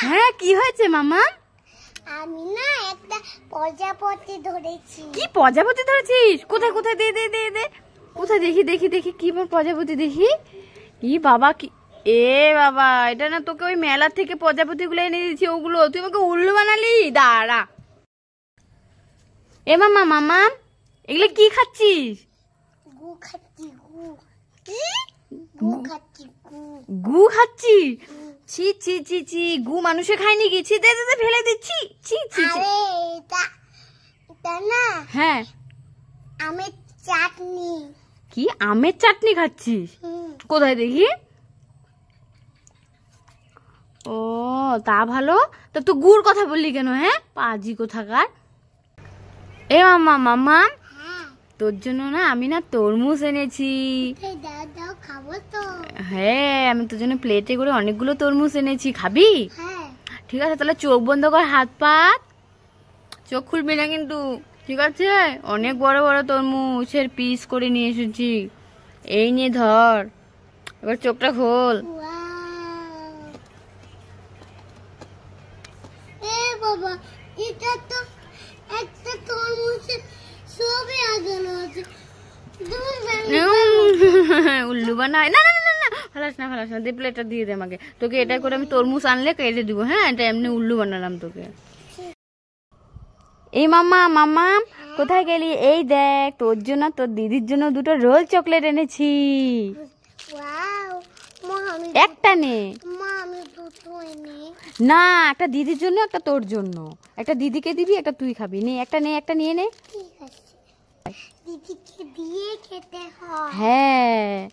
হ্যাঁ কি হয়েছে মামা? আমি না একটা প্রজাপতি ধরেছি। কি প্রজাপতি ধরেছিস? কোথায় কোথায়? দে দে দে দে। কোথায় দেখি দেখি দেখি কি প্রজাপতি দেখি? ই বাবা কি এ বাবা এটা না তোকে ওই মেলা থেকে প্রজাপতি গুলো এনে দিয়েছি ওগুলো। তুই আমাকে উল্লু বানালি? দাঁড়া। এ মামা মামা এগুলো কি খাচ্ছিস? গু খাচ্ছি গু। কি? গু খাচ্ছি গু। গু খাচ্ছি ছি ছি ছি ছি গু মানুষে খায়নি কি? ছি দে দে ফেলে দিচ্ছি। ছি ছি ছি। আরে এটা এটা না হ্যাঁ। আমের চাটনি। কি? আমের চাটনি খাচ্ছিস? কোথায় দেখি? ও তা ভালো। তা তুই গুড় কথা বললি কেন হ্যাঁ? পাজি কোথাকার? এ মামা মামা হ্যাঁ। তোর জন্য না আমি না তরমুজ এনেছি। খাব তো। হ্যাঁ আমি তোর জন্য প্লেটে করে অনেকগুলো তরমুজ এনেছি খাবি? হ্যাঁ। ঠিক আছে তাহলে চোখ বন্ধ কর হাত পাত চোখ খুলবি না কিন্তু ঠিক আছে? অনেক বড় বড় তরমুজের পিস করে নিয়ে এসেছি। এই নিয়ে ধর এবার চোখটা খোল। ওয়াও। বাবা এটা তো একটা তরমুজের সবই আগানো আছে। উল্লু বানায়। না, না ফালাস না ফালাস না দে প্লেটটা দিয়ে দে আমাকে। তোকে এটা করে আমি তরমুজ আনলে কেটে দিব হ্যাঁ? এটা এমনি উল্লু বানালাম তোকে। এই মামা মামা কোথায় গেলি? এই দেখ তোর জন্য তোর দিদির জন্য দুটো রোল চকলেট এনেছি। একটা নে। না একটা দিদির জন্য একটা তোর জন্য। একটা দিদিকে দিবি একটা তুই খাবি। নে একটা নে একটা নিয়ে নে। দিদিকে দিয়ে খেতে হয়। হ্যাঁ।